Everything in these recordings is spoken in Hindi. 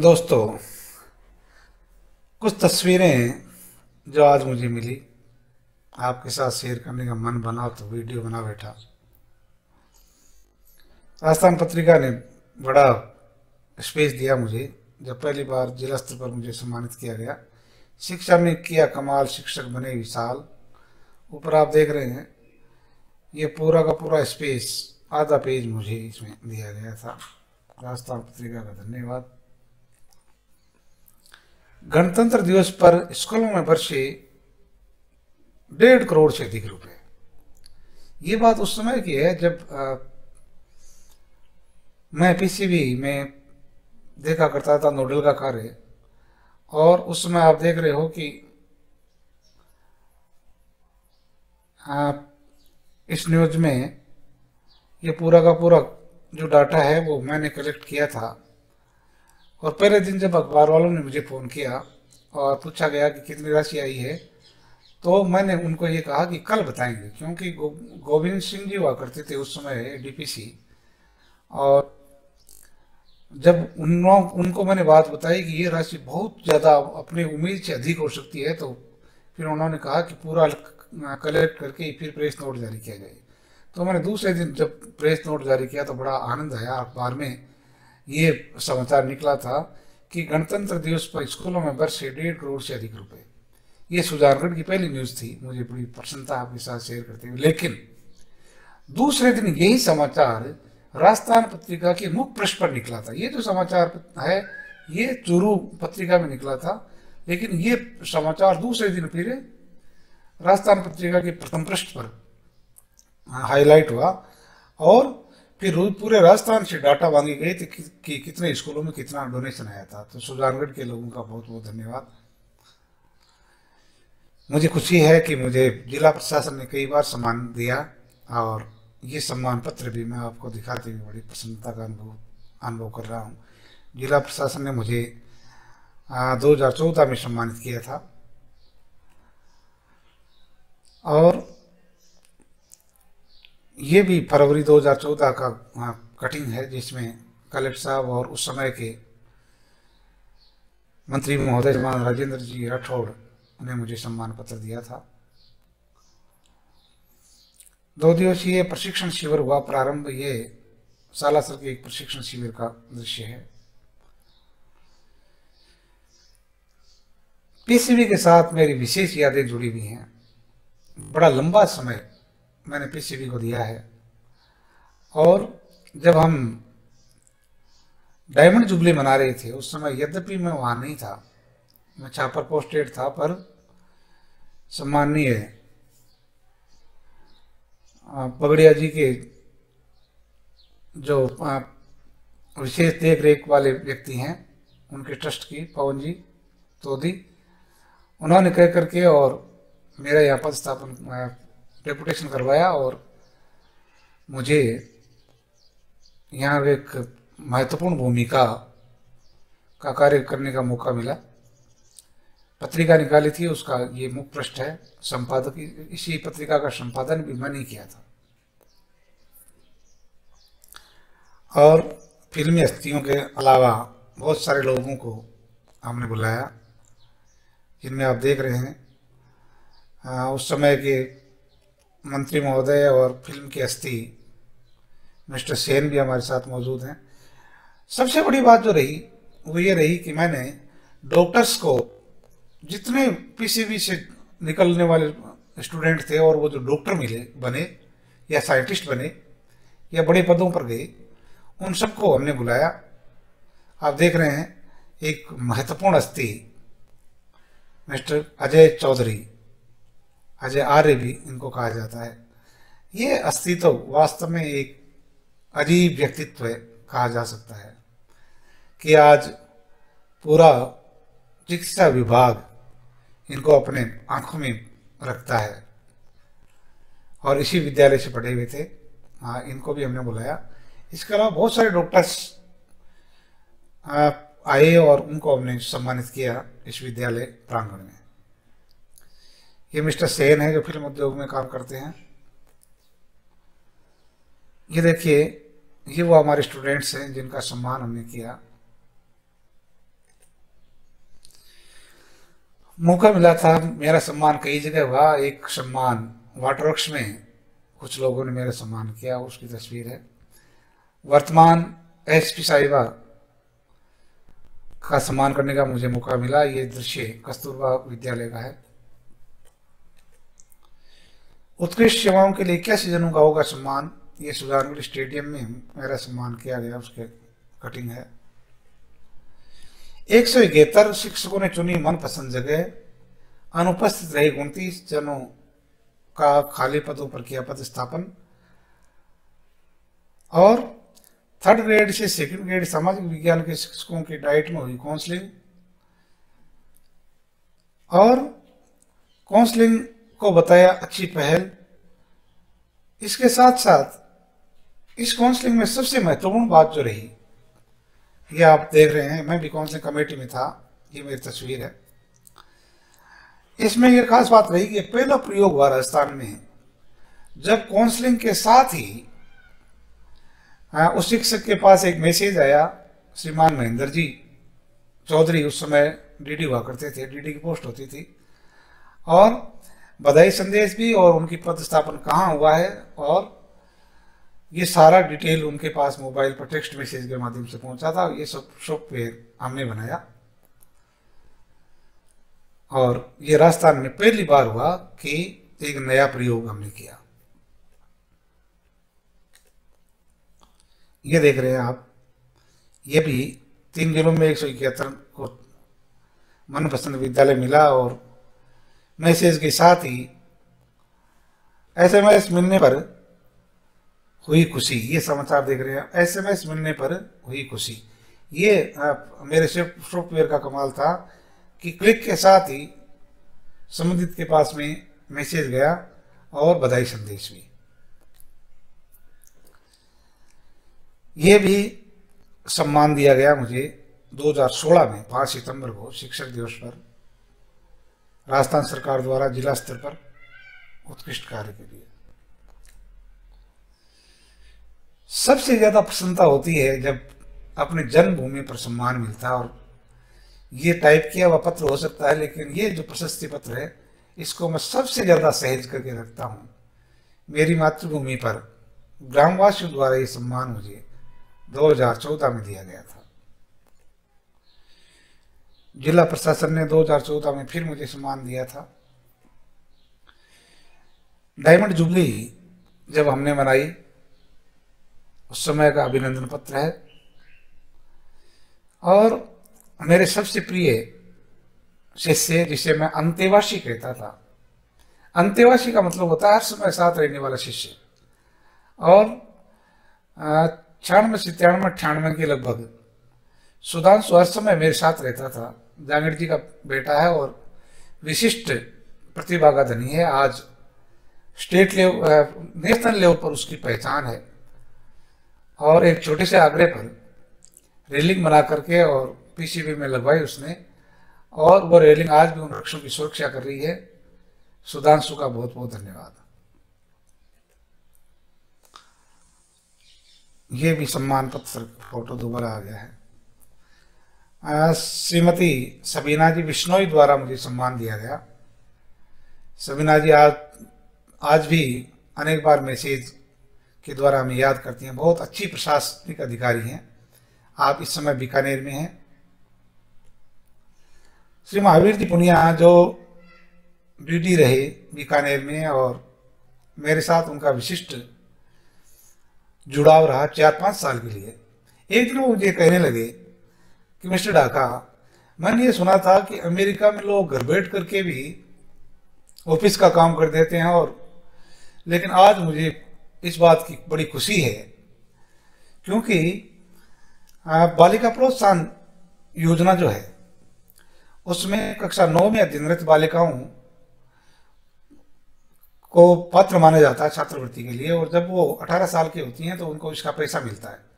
दोस्तों, कुछ तस्वीरें जो आज मुझे मिली, आपके साथ शेयर करने का मन बना तो वीडियो बना बैठा। राजस्थान पत्रिका ने बड़ा स्पेस दिया मुझे, जब पहली बार जिला स्तर पर मुझे सम्मानित किया गया। शिक्षा में किया कमाल, शिक्षक बने विशाल। ऊपर आप देख रहे हैं, ये पूरा का पूरा स्पेस, आधा पेज मुझे इसमें दिया गया था। राजस्थान पत्रिका का धन्यवाद। गणतंत्र दिवस पर स्कूलों में बरसे डेढ़ करोड़ से अधिक रुपए। ये बात उस समय की है जब आ, मैं पीसीबी में देखा करता था नोडल का कार्य और उस समय आप देख रहे हो कि आप इस न्यूज़ में ये पूरा का पूरा जो डाटा है वो मैंने कलेक्ट किया था। और पहले दिन जब अखबार वालों ने मुझे फ़ोन किया और पूछा गया कि कितनी राशि आई है तो मैंने उनको ये कहा कि कल बताएँगे क्योंकि गो, गोविंद सिंह जी हुआ करते थे उस समय डीपीसी और जब उन उनको मैंने बात बताई कि ये राशि बहुत ज़्यादा अपनी उम्मीद से अधिक हो सकती है तो फिर उन्होंने कहा कि पूरा कलेक्ट करके फिर प्रेस नोट जारी किया जाए। तो मैंने दूसरे दिन जब प्रेस नोट जारी किया तो बड़ा आनंद आया अखबार में। ये समाचार निकला था कि गणतंत्र दिवस पर स्कूलों में वर्ष से डेढ़ करोड़ से अधिक रुपए। ये सुजानगढ़ की पहली न्यूज़ थी। मुझे बड़ी प्रसन्नता आपके साथ शेयर करते हुए। लेकिन दूसरे दिन यही समाचार राजस्थान पत्रिका के मुख्य पृष्ठ पर निकला था। ये जो समाचार है, ये चूरू पत्रिका में निकला था। लेकिन ये समाचार दूसरे दिन फिर राजस्थान पत्रिका के प्रथम पृष्ठ पर हाईलाइट हुआ और फिर पूरे राजस्थान से डाटा मांगी गई थी कि, कि कितने स्कूलों में कितना डोनेशन आया था। तो सुजानगढ़ के लोगों का बहुत बहुत धन्यवाद। मुझे खुशी है कि मुझे जिला प्रशासन ने कई बार सम्मान दिया और ये सम्मान पत्र भी मैं आपको दिखाते हुए बड़ी प्रसन्नता का अनुभव अनुभव कर रहा हूँ। जिला प्रशासन ने मुझे दो हज़ार चौदह में सम्मानित किया था। और ये भी फरवरी 2014 का कटिंग है, जिसमें कलेक्टर साहब और उस समय के मंत्री महोदय राजेंद्र जी राठौड़ ने मुझे सम्मान पत्र दिया था। दो दिवसीय प्रशिक्षण शिविर हुआ, प्रारंभ ये सालासर के एक प्रशिक्षण शिविर का दृश्य है। पीसीबी के साथ मेरी विशेष यादें जुड़ी हुई हैं। बड़ा लंबा समय मैंने पीसीबी को दिया है। और जब हम डायमंड जुबली मना रहे थे, उस समय यद्यपि मैं वहाँ नहीं था, मैं छापर पोस्टेड था, पर सम्माननीय पगड़िया जी के जो विशेष देख रेख वाले व्यक्ति हैं, उनके ट्रस्ट की, पवन जी तोदी उन्होंने कह करके और मेरा यहाँ पद स्थापन डेपुटेशन करवाया और मुझे यहाँ एक महत्वपूर्ण भूमिका का कार्य करने का मौका मिला। पत्रिका निकाली थी, उसका ये मुख्य पृष्ठ है, संपादक। इसी पत्रिका का संपादन भी मैंने किया था। और फिल्मी हस्तियों के अलावा बहुत सारे लोगों को हमने बुलाया, जिनमें आप देख रहे हैं। उस समय के मंत्री महोदय और फ़िल्म की हस्ती मिस्टर सेन भी हमारे साथ मौजूद हैं। सबसे बड़ी बात जो रही, वो ये रही कि मैंने डॉक्टर्स को जितने पीसीबी से निकलने वाले स्टूडेंट थे और वो जो डॉक्टर मिले, बने, या साइंटिस्ट बने, या बड़े पदों पर गए, उन सबको हमने बुलाया। आप देख रहे हैं, एक महत्वपूर्ण हस्ती, मिस्टर अजय चौधरी। अजय आर्य भी इनको कहा जाता है। ये अस्थि तो वास्तव में एक अजीब व्यक्तित्व कहा जा सकता है कि आज पूरा चिकित्सा विभाग इनको अपने आँखों में रखता है। और इसी विद्यालय से पढ़े हुए थे। हाँ इनको भी हमने बुलाया। इसके अलावा बहुत सारे डॉक्टर्स आए और उनको हमने सम्मानित किया इस विद्यालय प्रांगण में। ये मिस्टर सेन है जो फ़िल्म उद्योग में काम करते हैं। ये देखिए, ये वो हमारे स्टूडेंट्स हैं जिनका सम्मान हमने किया। मौका मिला था, मेरा सम्मान कई जगह हुआ। एक सम्मान वाटर वर्क्स में कुछ लोगों ने मेरा सम्मान किया, उसकी तस्वीर है। वर्तमान एस पी साहिबा का सम्मान करने का मुझे मौका मिला। ये दृश्य कस्तूरबा विद्यालय का है। उत्कृष्ट सेवाओं के लिए क्या सीजनों का होगा सम्मान? ये सुजानगढ़ स्टेडियम में मेरा सम्मान किया गया, उसके कटिंग है। एक सौ इकहत्तर शिक्षकों ने चुनी मनपसंद जगह। अनुपस्थित रहे उनतीस जनों का खाली पदों पर किया पदस्थापन। और थर्ड ग्रेड से सेकंड ग्रेड सामाजिक विज्ञान के शिक्षकों की डाइट में हुई काउंसलिंग और काउंसलिंग को बताया अच्छी पहल। इसके साथ साथ इस काउंसलिंग में सबसे महत्वपूर्ण बात जो रही ये आप देख रहे हैं मैं भी काउंसलिंग कमेटी में था ये मेरी तस्वीर है। इसमें यह खास बात रही कि पहला प्रयोग हुआ राजस्थान में जब काउंसलिंग के साथ ही आ, उस शिक्षक के पास एक मैसेज आया श्रीमान महेंद्र जी चौधरी उस समय डीडी हुआ करते थे डीडी की पोस्ट होती थी और बधाई संदेश भी और उनकी पदस्थापन कहाँ हुआ है और ये सारा डिटेल उनके पास मोबाइल पर टेक्स्ट मैसेज के माध्यम से पहुँचा था। ये सब सॉफ्टवेयर हमने बनाया। और ये राजस्थान में पहली बार हुआ कि एक नया प्रयोग हमने किया। ये देख रहे हैं आप। ये भी तीन जिलों में एक सौ इकहत्तर को मनपसंद विद्यालय मिला और मैसेज के साथ ही एसएमएस मिलने पर हुई खुशी। ये समाचार देख रहे हैं एसएमएस मिलने पर हुई खुशी। ये मेरे सॉफ्टवेयर का कमाल था कि क्लिक के साथ ही संबंधित के पास में मैसेज गया और बधाई संदेश भी। ये भी सम्मान दिया गया मुझे 2016 में 5 सितंबर को शिक्षक दिवस पर। राजस्थान सरकार द्वारा जिला स्तर पर उत्कृष्ट कार्य के लिए। सबसे ज़्यादा प्रसन्नता होती है जब अपने जन्मभूमि पर सम्मान मिलता है और ये टाइप किया हुआ पत्र हो सकता है, लेकिन ये जो प्रशस्ति पत्र है, इसको मैं सबसे ज़्यादा सहज करके रखता हूँ। मेरी मातृभूमि पर ग्रामवासियों द्वारा ये सम्मान मुझे 2014 में दिया गया था। जिला प्रशासन ने 2014 में फिर मुझे सम्मान दिया था। डायमंड जुबली जब हमने मनाई, उस समय का अभिनंदन पत्र है। और मेरे सबसे प्रिय शिष्य, जिसे मैं अंतेवासी कहता था अंतेवासी का मतलब होता है हर समय साथ रहने वाला शिष्य। और छियानवे सत्तानवे अट्ठानवे के लगभग सुधांशु हर समय मेरे साथ रहता था। जांगड़ जी का बेटा है और विशिष्ट प्रतिभा का धनी है। आज स्टेट लेवल नेशनल लेवल पर उसकी पहचान है। और एक छोटे से आंकड़े पर रेलिंग बना करके और पीसीबी में लगवाई उसने। और वो रेलिंग आज भी उन वृक्षों की सुरक्षा कर रही है। सुधांशु का बहुत बहुत धन्यवाद। ये भी सम्मान पत्र, फ़ोटो दोबारा आ गया है। श्रीमती सबीना जी बिश्नोई द्वारा मुझे सम्मान दिया गया। सबीना जी आज आज भी अनेक बार मैसेज के द्वारा हमें याद करती हैं। बहुत अच्छी प्रशासनिक अधिकारी हैं। आप इस समय बीकानेर में हैं। श्री महावीर जी पुनिया, जो ड्यूटी रहे बीकानेर में और मेरे साथ उनका विशिष्ट जुड़ाव रहा चार पाँच साल के लिए। एक दिन वो मुझे कहने लगे कि मिस्टर डाका, मैंने ये सुना था कि अमेरिका में लोग घर बैठ करके भी ऑफ़िस का काम कर देते हैं और, लेकिन आज मुझे इस बात की बड़ी खुशी है, क्योंकि बालिका प्रोत्साहन योजना जो है, उसमें कक्षा नौ में अध्ययनरत बालिकाओं को पात्र माना जाता है छात्रवृत्ति के लिए, और जब वो 18 साल की होती हैं तो उनको इसका पैसा मिलता है।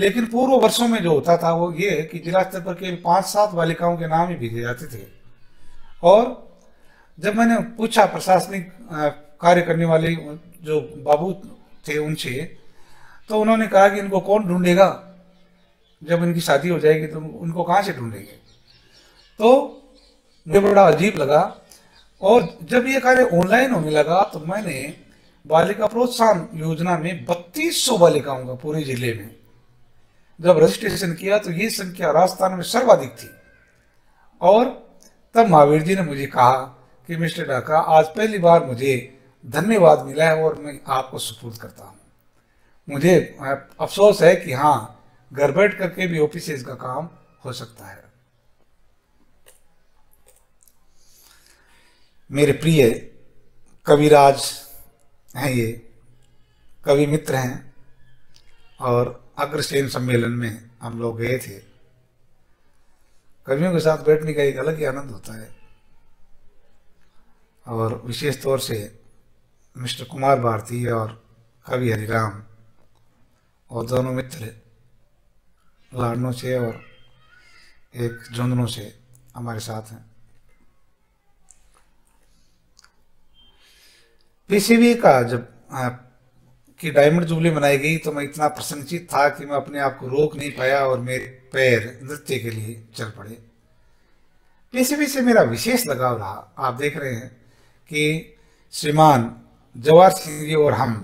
लेकिन पूर्व वर्षों में जो होता था वो ये कि जिला स्तर पर केवल पाँच सात बालिकाओं के नाम ही भेजे जाते थे। और जब मैंने पूछा प्रशासनिक कार्य करने वाले जो बाबू थे उनसे तो उन्होंने कहा कि इनको कौन ढूंढेगा? जब इनकी शादी हो जाएगी तो उनको कहाँ से ढूंढेंगे? तो मुझे बड़ा अजीब लगा और जब ये कार्य ऑनलाइन होने लगा तो मैंने बालिका प्रोत्साहन योजना में बत्तीस सौ बालिकाओं का पूरे ज़िले में जब रजिस्ट्रेशन किया तो ये संख्या राजस्थान में सर्वाधिक थी। और तब महावीर जी ने मुझे कहा कि, मिस्टर डाका आज पहली बार मुझे धन्यवाद मिला है और मैं आपको सुपुर्द करता हूँ। मुझे अफसोस है कि हाँ घर बैठ करके भी ऑफ़िस का काम हो सकता है। मेरे प्रिय कविराज हैं ये, कवि मित्र हैं और अग्रसेन सम्मेलन में हम लोग गए थे। कवियों के साथ बैठने का एक अलग ही आनंद होता है। और विशेष तौर से मिस्टर कुमार भारती और कवि हरिराम और दोनों मित्र लाडनों से और एक झुंझुनों से हमारे साथ हैं। पीसीबी का जब की डायमंड जुबली मनाई गई तो मैं इतना प्रसन्नचित था कि मैं अपने आप को रोक नहीं पाया और मेरे पैर नृत्य के लिए चल पड़े। पीसीबी से मेरा विशेष लगाव रहा। आप देख रहे हैं कि श्रीमान जवाहर सिंह जी और हम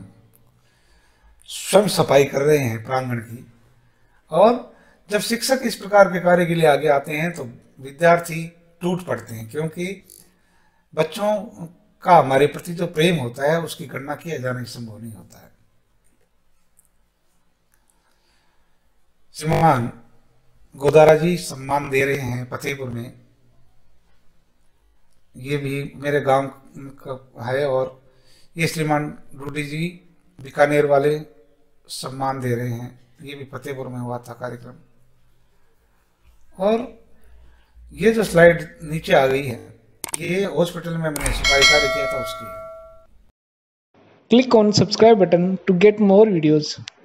स्वयं सफ़ाई कर रहे हैं प्रांगण की। और जब शिक्षक इस प्रकार के कार्य के लिए आगे आते हैं तो विद्यार्थी टूट पड़ते हैं, क्योंकि बच्चों का हमारे प्रति जो प्रेम होता है, उसकी गणना किया जाना संभव नहीं होता है। श्रीमान, गोदारा जी सम्मान दे रहे हैं फतेहपुर में। ये भी मेरे गाँव का है और ये श्रीमान रूडी जी बीकानेर वाले सम्मान दे रहे हैं। ये भी फतेहपुर में हुआ था कार्यक्रम। और ये जो स्लाइड नीचे आ गई है, ये हॉस्पिटल में मैंने सफ़ाई कार्य किया था उसकी। Click on subscribe button to get more videos.